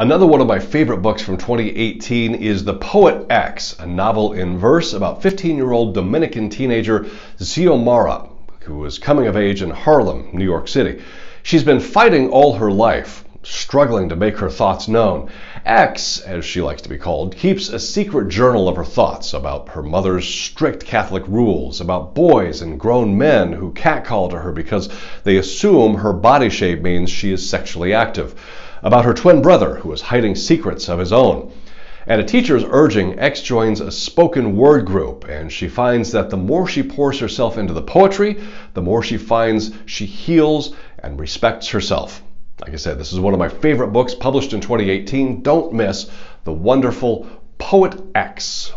Another one of my favorite books from 2018 is The Poet X, a novel in verse about 15 year old Dominican teenager Xiomara, who was coming of age in Harlem, New York City. She's been fighting all her life, struggling to make her thoughts known. X, as she likes to be called, keeps a secret journal of her thoughts about her mother's strict Catholic rules, about boys and grown men who catcall to her because they assume her body shape means she is sexually active about her twin brother who is hiding secrets of his own. At a teacher's urging, X joins a spoken word group, and she finds that the more she pours herself into the poetry, the more she finds she heals and respects herself. Like I said, this is one of my favorite books published in 2018. Don't miss the wonderful Poet X.